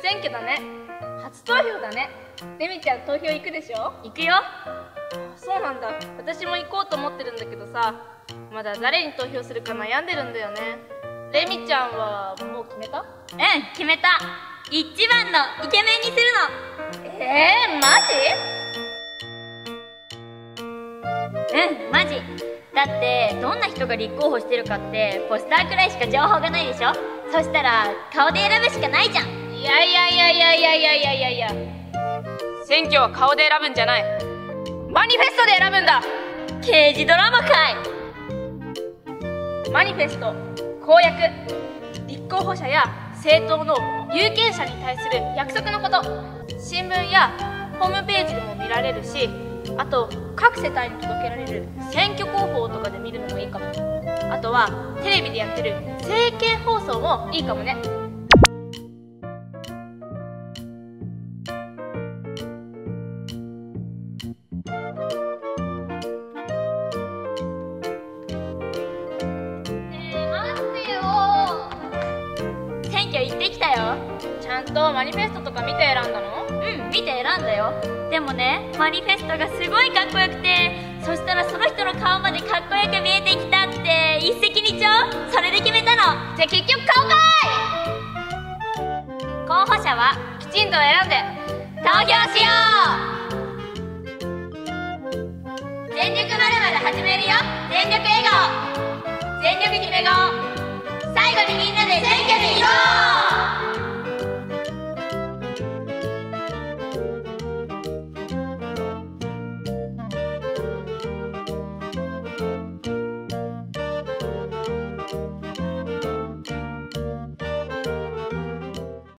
選挙だね。初投票だね。レミちゃん投票行くでしょ？行くよ。そうなんだ。私も行こうと思ってるんだけどさまだ誰に投票するか悩んでるんだよね。レミちゃんはもう決めた？うん決めた。一番のイケメンにするの。えー、マうんマジ。だってどんな人が立候補してるかってポスターくらいしか情報がないでしょ？そしたら顔で選ぶしかないじゃんやいやいやいやいやいやいやいやいや。選挙は顔で選ぶんじゃない。マニフェストで選ぶんだ。刑事ドラマかい。マニフェスト公約立候補者や政党の有権者に対する約束のこと。新聞やホームページでも見られるしあと各世帯に届けられる選挙広報とかで見るのもいいかも。あとはテレビでやってる政見放送もいいかもね選挙行ってきたよ。ちゃんとマニフェストとか見て選んだの？うん見て選んだよ。でもねマニフェストがすごいかっこよくてそしたらその人の顔までかっこよく見えてきたって一石二鳥？それで決めたの？じゃあ結局顔か候補者はいきちんと選んで投票しよう！全力まるまる始めるよ。全力笑顔。全力決め顔。最後にみんなで選挙に行こう